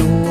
you